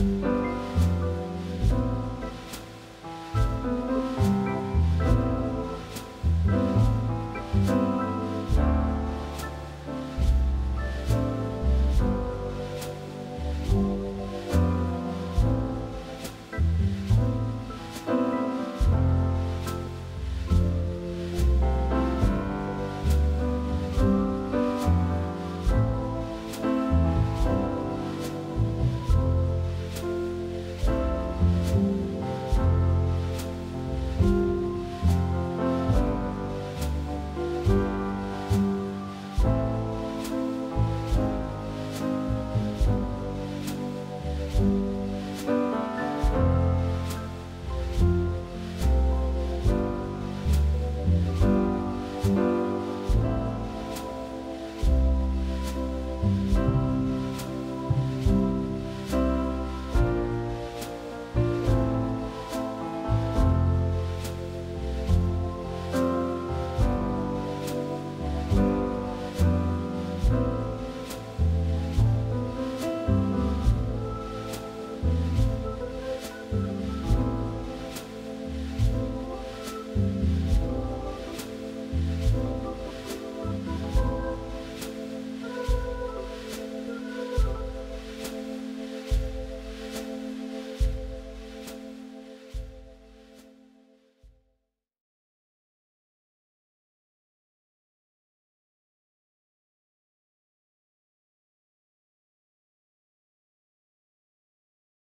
Bye.